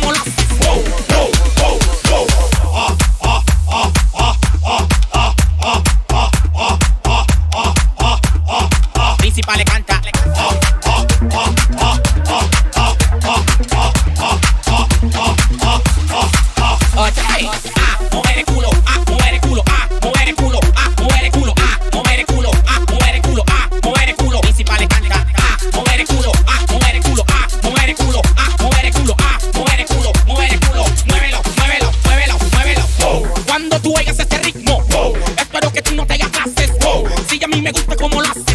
Oh, Principal canta. me gusta como lo.